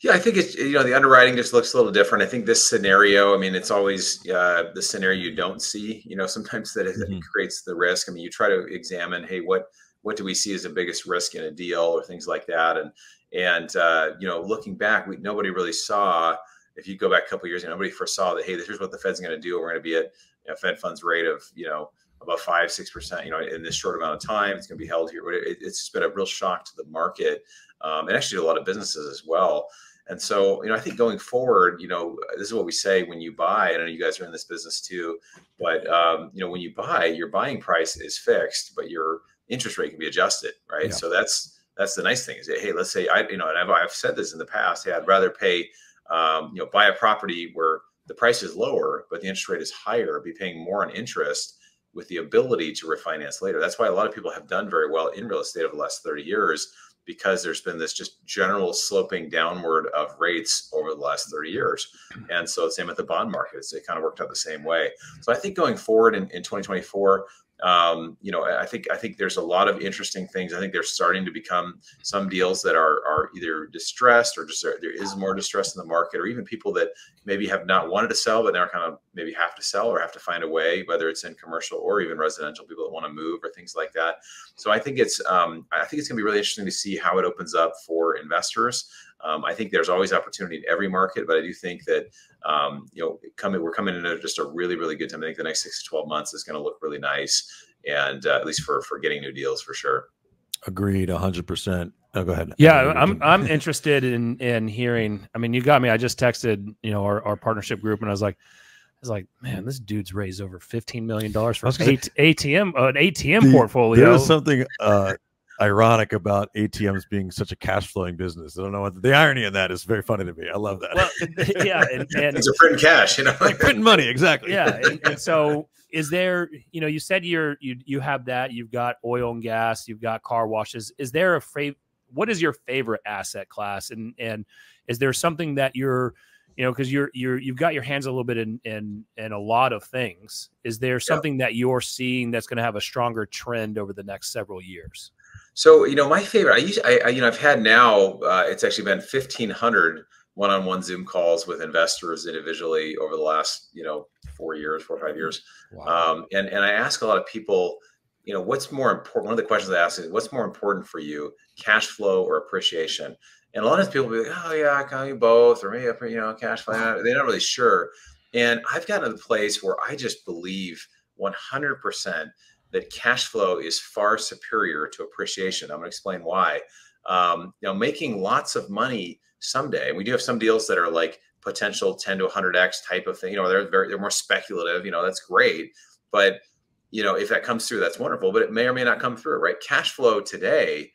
yeah, I think it's you know the underwriting just looks a little different. I think this scenario, I mean, it's always uh, the scenario you don't see. You know, sometimes that mm-hmm. creates the risk. I mean, you try to examine, hey, what what do we see as the biggest risk in a deal or things like that, and and uh, you know, looking back, we nobody really saw. If you go back a couple years, nobody foresaw that. Hey, here's what the Fed's going to do. We're going to be at a Fed funds rate of you know about five six percent. You know, in this short amount of time, it's going to be held here. It, it's been a real shock to the market, um, and actually a lot of businesses as well. And so, you know, I think going forward, you know, this is what we say when you buy. And I know you guys are in this business too, but um, you know, when you buy, your buying price is fixed, but your interest rate can be adjusted, right? Yeah. So that's that's the nice thing is that, hey, let's say I, you know, and I've, I've said this in the past, hey, I'd rather pay, um, you know, buy a property where the price is lower, but the interest rate is higher, be paying more on interest with the ability to refinance later. That's why a lot of people have done very well in real estate over the last 30 years because there's been this just general sloping downward of rates over the last 30 years. And so same with the bond markets, it kind of worked out the same way. So I think going forward in, in 2024, um, you know, I think I think there's a lot of interesting things. I think they're starting to become some deals that are are either distressed or just there is more distress in the market, or even people that maybe have not wanted to sell, but now kind of maybe have to sell or have to find a way, whether it's in commercial or even residential, people that want to move or things like that. So I think it's um, I think it's going to be really interesting to see how it opens up for investors. Um, I think there's always opportunity in every market, but I do think that um, you know, coming we're coming into just a really really good time. I think the next six to twelve months is going to look really nice, and uh, at least for for getting new deals for sure. Agreed, hundred percent. Oh, go ahead. Yeah, I'm I'm interested in in hearing. I mean, you got me. I just texted you know our, our partnership group, and I was like, I was like, man, this dude's raised over fifteen million dollars for an ATM uh, an ATM the, portfolio. was something uh, ironic about ATMs being such a cash flowing business. I don't know what the irony in that is very funny to me. I love that. Well, yeah, and, and it's a print cash, you know, like printing money, exactly. Yeah, and, and, so is there? You know, you said you're you you have that. You've got oil and gas. You've got car washes. Is there a favorite? What is your favorite asset class? And and is there something that you're you know because you're you're you've got your hands a little bit in in in a lot of things is there something yeah. that you're seeing that's going to have a stronger trend over the next several years So you know, my favorite. I, use, I, I you know, I've had now. Uh, it's actually been fifteen hundred one-on-one Zoom calls with investors individually over the last you know four years, four or five years. Wow. Um, and and I ask a lot of people, you know, what's more important? One of the questions I ask is, what's more important for you, cash flow or appreciation? And a lot of people be like, oh yeah, I can do both, or maybe you know, cash flow. They're not really sure. And I've gotten to the place where I just believe 100% that cash flow is far superior to appreciation. I'm going to explain why. Um, you know, making lots of money someday. We do have some deals that are like potential 10 to 100x type of thing. You know, they're very they're more speculative. You know, that's great, but you know, if that comes through, that's wonderful. But it may or may not come through, right? Cash flow today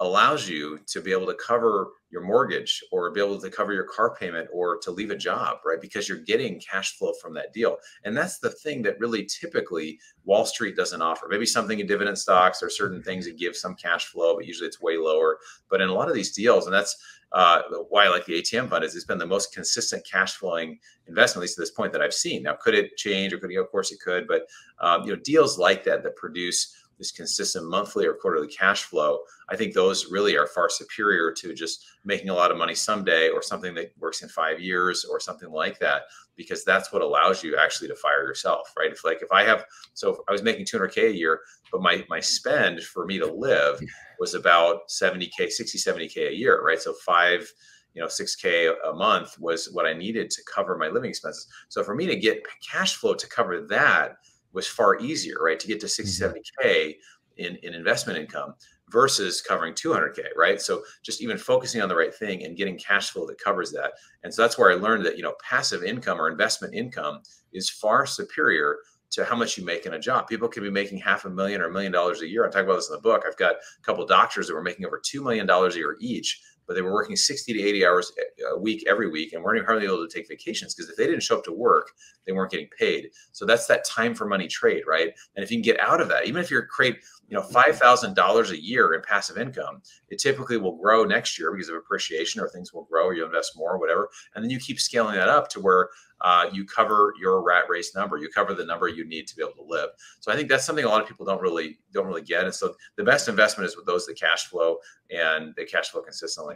allows you to be able to cover your mortgage or be able to cover your car payment or to leave a job, right? Because you're getting cash flow from that deal. And that's the thing that really typically Wall Street doesn't offer. Maybe something in dividend stocks or certain things that give some cash flow, but usually it's way lower. But in a lot of these deals, and that's uh, why I like the ATM fund is it's been the most consistent cash flowing investment, at least to this point that I've seen. Now, could it change or could it, of course it could, but um, you know, deals like that that produce this consistent monthly or quarterly cash flow, I think those really are far superior to just making a lot of money someday or something that works in five years or something like that, because that's what allows you actually to fire yourself, right? If like if I have, so if I was making 200K a year, but my, my spend for me to live was about 70K, 60, 70K a year, right? So five, you know, 6K a month was what I needed to cover my living expenses. So for me to get cash flow to cover that, was far easier, right? To get to 60, 70K mm-hmm. in, in investment income versus covering 200K, right? So just even focusing on the right thing and getting cash flow that covers that. And so that's where I learned that, you know, passive income or investment income is far superior to how much you make in a job. People can be making half a million or a million dollars a year. I talk about this in the book. I've got a couple doctors that were making over $2 million a year each but they were working 60 to 80 hours a week every week and weren't even hardly able to take vacations because if they didn't show up to work, they weren't getting paid. So that's that time for money trade, right? And if you can get out of that, even if you're create, you know, five thousand dollars a year in passive income, it typically will grow next year because of appreciation or things will grow or you invest more or whatever. And then you keep scaling that up to where uh, you cover your rat race number. You cover the number you need to be able to live. So I think that's something a lot of people don't really don't really get. And so the best investment is with those that cash flow and they cash flow consistently.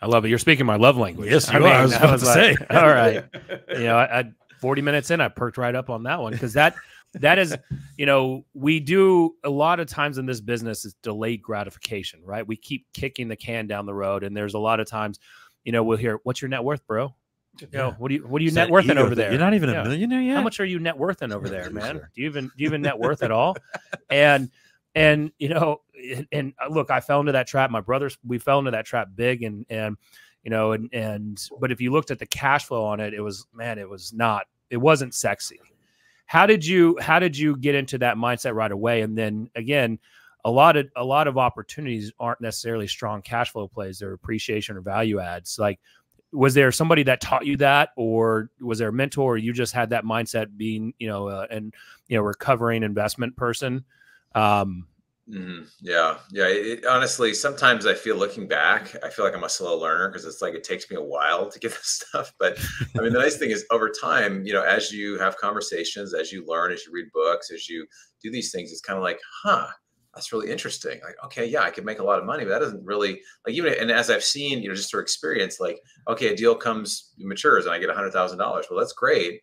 I love it. You're speaking my love language. Yes, you I, mean, I was about was to like, say. all right. You know, I, I 40 minutes in, I perked right up on that one because that that is, you know, we do a lot of times in this business is delayed gratification, right? We keep kicking the can down the road, and there's a lot of times, you know, we'll hear, "What's your net worth, bro?" You know, what do you what are you net worthing over there? You're not even yeah. a millionaire yet. How much are you net worthing over there, man? Do you even do you even net worth at all? And and you know, and, and uh, look, I fell into that trap. My brothers, we fell into that trap big, and and you know, and and but if you looked at the cash flow on it, it was man, it was not, it wasn't sexy. How did you how did you get into that mindset right away? And then again, a lot of a lot of opportunities aren't necessarily strong cash flow plays; they're appreciation or value adds. Like was there somebody that taught you that or was there a mentor or you just had that mindset being you know uh, and you know recovering investment person um mm, yeah yeah it, honestly sometimes i feel looking back i feel like i'm a slow learner because it's like it takes me a while to get this stuff but i mean the nice thing is over time you know as you have conversations as you learn as you read books as you do these things it's kind of like huh that's really interesting. Like, okay, yeah, I could make a lot of money, but that doesn't really like even. And as I've seen, you know, just through experience, like, okay, a deal comes matures and I get a hundred thousand dollars. Well, that's great,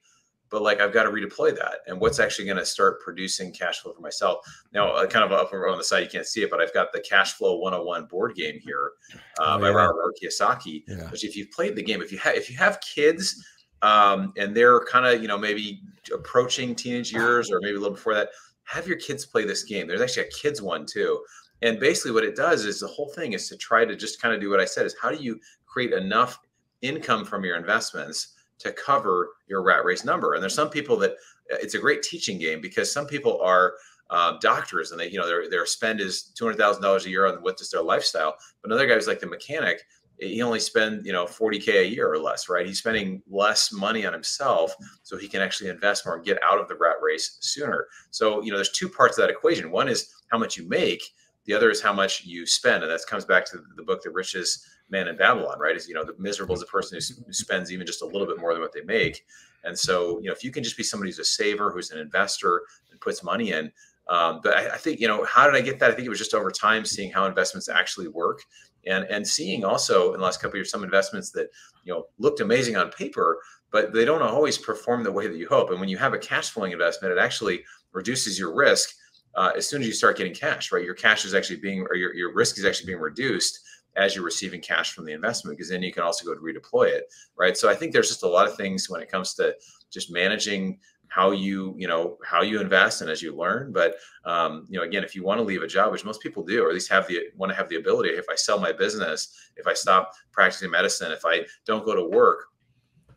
but like I've got to redeploy that. And what's actually going to start producing cash flow for myself? Now, uh, kind of up on the side, you can't see it, but I've got the Cash Flow 101 board game here uh, oh, by yeah. Robert Kiyosaki. Yeah. Which, if you've played the game, if you have if you have kids um, and they're kind of you know maybe approaching teenage years or maybe a little before that have your kids play this game. There's actually a kids one too. And basically what it does is the whole thing is to try to just kind of do what I said is how do you create enough income from your investments to cover your rat race number? And there's some people that uh, it's a great teaching game because some people are uh, doctors and they, you know, their, their spend is $200,000 a year on what is their lifestyle. But another guy who's like the mechanic, he only spend you know 40k a year or less right? He's spending less money on himself so he can actually invest more and get out of the rat race sooner. So you know there's two parts of that equation. One is how much you make. The other is how much you spend. And that comes back to the book the richest man in babylon right is you know the miserable is the person who spends even just a little bit more than what they make and so you know if you can just be somebody who's a saver who's an investor and puts money in Um, but I, I, think, you know, how did I get that? I think it was just over time seeing how investments actually work and, and seeing also in the last couple of years some investments that, you know, looked amazing on paper, but they don't always perform the way that you hope. And when you have a cash flowing investment, it actually reduces your risk uh, as soon as you start getting cash, right? Your cash is actually being, or your, your risk is actually being reduced as you're receiving cash from the investment, because then you can also go to redeploy it, right? So I think there's just a lot of things when it comes to just managing how you you know how you invest and as you learn but um, you know again if you want to leave a job which most people do or at least have the want to have the ability if i sell my business if i stop practicing medicine if i don't go to work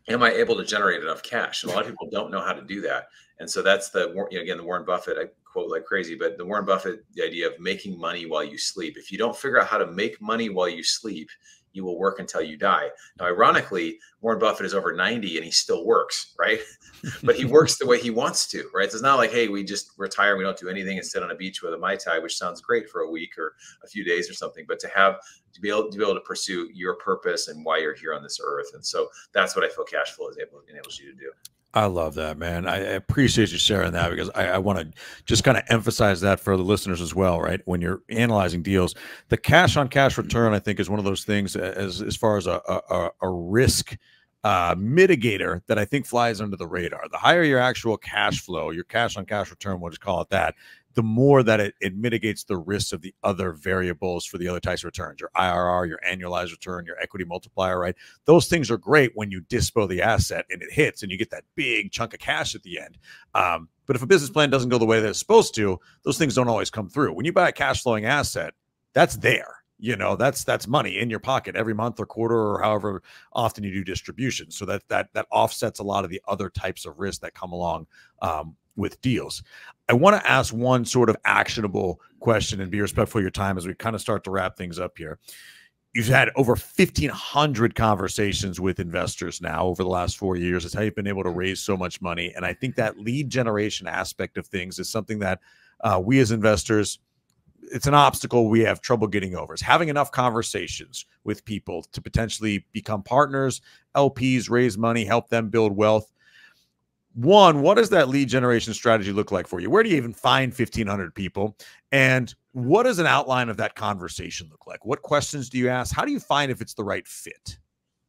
am i able to generate enough cash? And a lot of people don't know how to do that. And so that's the you know, again the warren buffett i quote like crazy but the warren buffett the idea of making money while you sleep. If you don't figure out how to make money while you sleep you will work until you die. Now, ironically, Warren Buffett is over 90 and he still works, right? but he works the way he wants to, right? So it's not like, hey, we just retire, we don't do anything and sit on a beach with a Mai Tai, which sounds great for a week or a few days or something, but to have to be able to be able to pursue your purpose and why you're here on this earth. And so that's what I feel cash flow is able enables you to do. I love that, man. I appreciate you sharing that because I, I want to just kind of emphasize that for the listeners as well, right? When you're analyzing deals, the cash on cash return, I think, is one of those things as as far as a a, a risk uh, mitigator that I think flies under the radar. The higher your actual cash flow, your cash on cash return, we'll just call it that, the more that it, it mitigates the risks of the other variables for the other types of returns, your IRR, your annualized return, your equity multiplier, right? Those things are great when you dispo the asset and it hits and you get that big chunk of cash at the end. Um, but if a business plan doesn't go the way that it's supposed to, those things don't always come through. When you buy a cash flowing asset, that's there you know that's that's money in your pocket every month or quarter or however often you do distribution so that that that offsets a lot of the other types of risks that come along um, with deals. I want to ask one sort of actionable question and be respectful of your time as we kind of start to wrap things up here. You've had over 1,500 conversations with investors now over the last four years. It's how you've been able to raise so much money. And I think that lead generation aspect of things is something that uh, we as investors, it's an obstacle we have trouble getting over. Is having enough conversations with people to potentially become partners, LPs, raise money, help them build wealth one, what does that lead generation strategy look like for you? Where do you even find 1,500 people? And what does an outline of that conversation look like? What questions do you ask? How do you find if it's the right fit?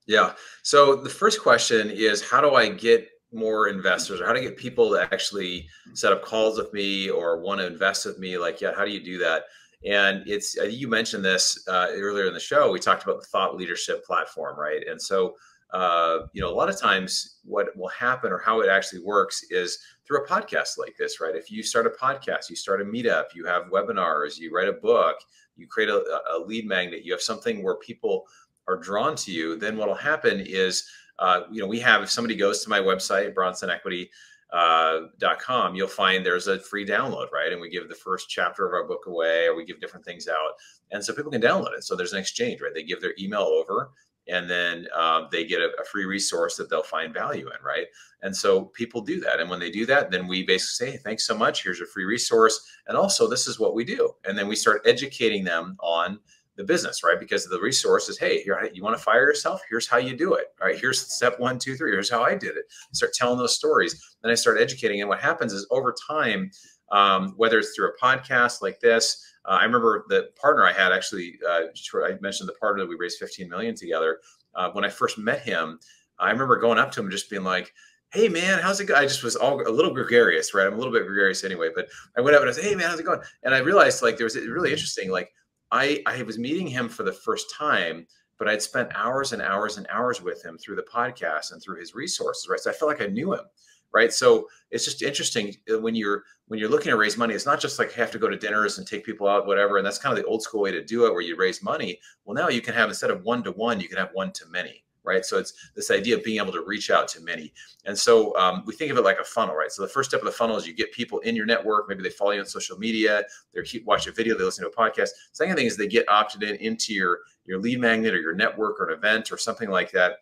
Yeah. So the first question is how do I get more investors or how to get people to actually set up calls with me or want to invest with me? Like, yeah, how do you do that? And it's, you mentioned this uh, earlier in the show. We talked about the thought leadership platform, right? And so uh, you know, a lot of times what will happen or how it actually works is through a podcast like this, right? If you start a podcast, you start a meetup, you have webinars, you write a book, you create a, a lead magnet, you have something where people are drawn to you, then what will happen is, uh, you know, we have, if somebody goes to my website, bronsonequity.com, uh, you'll find there's a free download, right? And we give the first chapter of our book away, or we give different things out, and so people can download it. So there's an exchange, right? They give their email over, and then um, they get a, a, free resource that they'll find value in, right? And so people do that, and when they do that, then we basically say, hey, "Thanks so much. Here's a free resource, and also this is what we do." And then we start educating them on the business, right? Because the resource is, hey, you want to fire yourself? Here's how you do it. All right, here's step one, two, three. Here's how I did it. Start telling those stories. Then I start educating, and what happens is over time, um, whether it's through a podcast like this uh, I remember the partner I had actually, uh, I mentioned the partner that we raised 15 million together. Uh, when I first met him, I remember going up to him and just being like, Hey man, how's it going? I just was all a little gregarious, right? I'm a little bit gregarious anyway, but I went up and I said, Hey man, how's it going? And I realized like there was really interesting. Like I, I was meeting him for the first time, but I'd spent hours and hours and hours with him through the podcast and through his resources, right? So I felt like I knew him right? So it's just interesting uh, when you're when you're looking to raise money it's not just like have to go to dinners and take people out whatever and that's kind of the old school way to do it where you raise money. Well now you can have instead of one to one you can have one to many right? So it's this idea of being able to reach out to many. And so um, we think of it like a funnel right? So the first step of the funnel is you get people in your network maybe they follow you on social media they keep watch a video they listen to a podcast. Second thing is they get opted in into your your lead magnet or your network or an event or something like that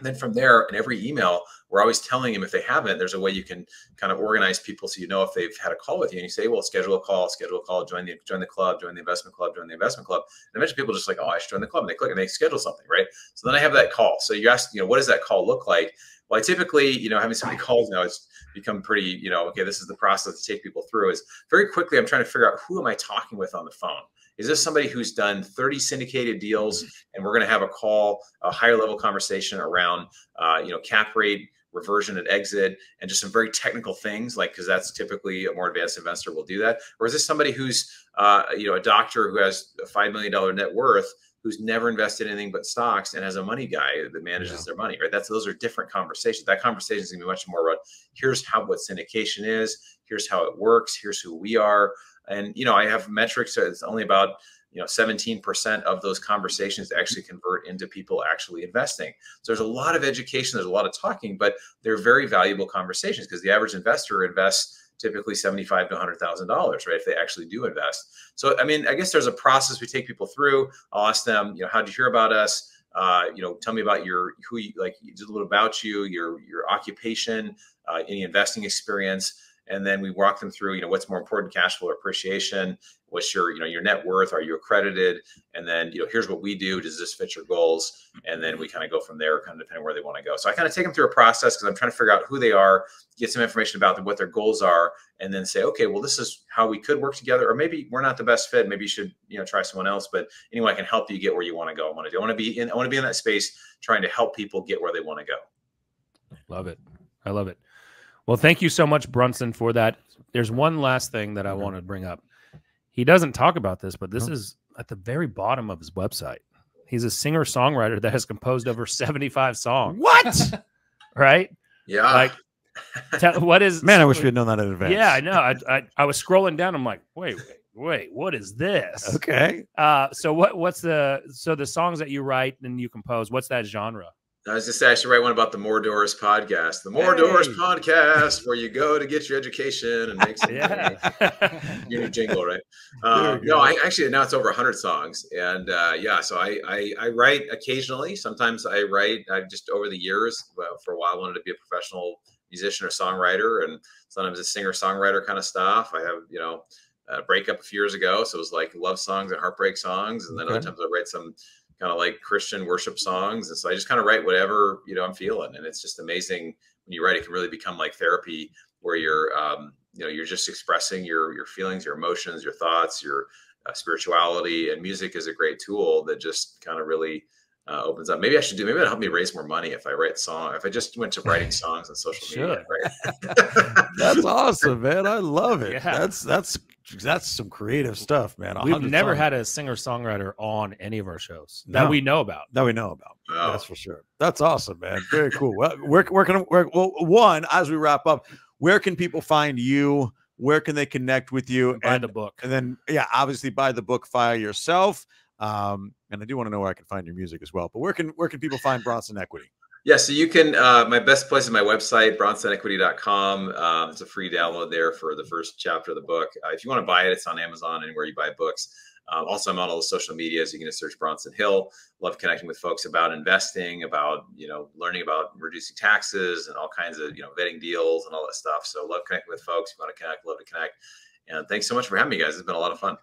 and then from there, in every email, we're always telling them if they haven't, there's a way you can kind of organize people so you know if they've had a call with you. And you say, well, schedule a call, schedule a call, join the join the club, join the investment club, join the investment club. And eventually people just like, oh, I should join the club. And they click and they schedule something, right? So then I have that call. So you ask, you know, what does that call look like? Well, I typically, you know, having so many calls now, it's become pretty, you know, okay, this is the process to take people through. Is very quickly, I'm trying to figure out who am I talking with on the phone. Is this somebody who's done 30 syndicated deals, and we're going to have a call, a higher level conversation around, uh, you know, cap rate reversion at exit and just some very technical things like because that's typically a more advanced investor will do that or is this somebody who's uh, you know a doctor who has a five million dollar net worth who's never invested in anything but stocks and has a money guy that manages yeah. their money, right? That's those are different conversations. That conversation is gonna be much more about here's how what syndication is, here's how it works, here's who we are. And you know, I have metrics, so it's only about you know 17% of those conversations actually convert into people actually investing so there's a lot of education there's a lot of talking but they're very valuable conversations because the average investor invests typically 75 to 100,000 dollars, right? If they actually do invest. So, I mean, I guess there's a process we take people through. I'll ask them, you know, how did you hear about us? Uh, you know, tell me about your who you like, just a little about you, your your occupation, uh, any investing experience, and then we walk them through, you know, what's more important, cash flow or appreciation, what's your you know your net worth are you accredited and then you know here's what we do does this fit your goals? And then we kind of go from there kind of depending where they want to go. So i kind of take them through a process because i'm trying to figure out who they are get some information about them what their goals are and then say okay well this is how we could work together or maybe we're not the best fit maybe you should you know try someone else but anyway i can help you get where you want to go i want to do i want to be in i want to be in that space trying to help people get where they want to go. Love it. I love it well thank you so much Bronson for that there's one last thing that i want to bring up he doesn't talk about this, but this oh. is at the very bottom of his website. He's a singer songwriter that has composed over 75 songs. What? right? Yeah. Like, tell, what is man? I wish we had known that in advance. Yeah, I know. I, I, I was scrolling down. I'm like, wait, wait, wait, what is this? Okay. Uh, so what? What's the so the songs that you write and you compose? What's that genre? I was just actually write one about the More Doors podcast, the More hey. Doors podcast, where you go to get your education and make some yeah. your new jingle, right? Um, no, I actually now it's over 100 songs, and uh, yeah, so I, I, I write occasionally. Sometimes I write. I just over the years, well, for a while, I wanted to be a professional musician or songwriter, and sometimes a singer songwriter kind of stuff. I have you know a breakup a few years ago, so it was like love songs and heartbreak songs, and then okay. other times I write some kind of like Christian worship songs. And so I just kind of write whatever, you know, I'm feeling. And it's just amazing when you write, it can really become like therapy where you're, um, you know, you're just expressing your, your feelings, your emotions, your thoughts, your uh, spirituality and music is a great tool that just kind of really, uh, opens up. Maybe I should do. Maybe it'll help me raise more money if I write song. If I just went to writing songs on social media. Right? that's awesome, man. I love it. Yeah. That's that's that's some creative stuff, man. We've never had a singer songwriter on any of our shows no. that we know about. That we know about. Oh. That's for sure. That's awesome, man. Very cool. well, where where can where, well one as we wrap up, where can people find you? Where can they connect with you? Buy and, the book, and then yeah, obviously buy the book fire yourself. Um, and I do want to know where I can find your music as well. But where can where can people find Bronson Equity? Yeah, so you can. Uh, my best place is my website, bronsonequity.com. Um, it's a free download there for the first chapter of the book. Uh, if you want to buy it, it's on Amazon and where you buy books. Um, also, I'm on all the social medias. You can just search Bronson Hill. Love connecting with folks about investing, about you know learning about reducing taxes and all kinds of you know vetting deals and all that stuff. So love connecting with folks. If you want to connect, love to connect. And thanks so much for having me, guys. It's been a lot of fun.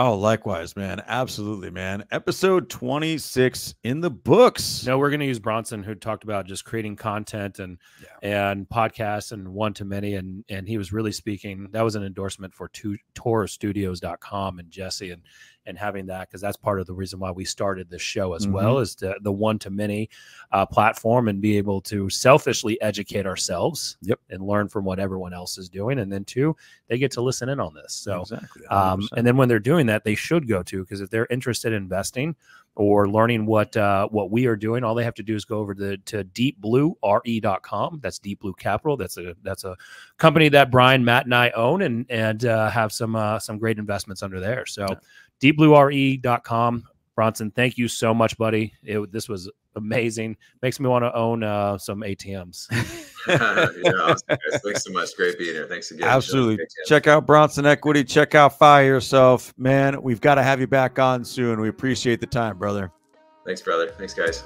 Oh, likewise, man. Absolutely, man. Episode 26 in the books. No, we're going to use Bronson, who talked about just creating content and yeah. and podcasts and one to many. And and he was really speaking. That was an endorsement for two, TorStudios.com and Jesse. And and having that because that's part of the reason why we started this show as mm-hmm. well is to, the one to many uh, platform and be able to selfishly educate ourselves yep and learn from what everyone else is doing and then two they get to listen in on this so exactly, um, and then when they're doing that they should go to because if they're interested in investing or learning what uh, what we are doing, all they have to do is go over to, to deepbluere.com. That's Deep Blue Capital. That's a that's a company that Brian, Matt, and I own, and and uh, have some uh, some great investments under there. So, deepbluere.com. Bronson, thank you so much, buddy. It, this was amazing. Makes me want to own uh, some ATMs. yeah, thanks so much. Great being here. Thanks again. Absolutely. Check out Bronson Equity. Check out Fire Yourself. Man, we've got to have you back on soon. We appreciate the time, brother. Thanks, brother. Thanks, guys.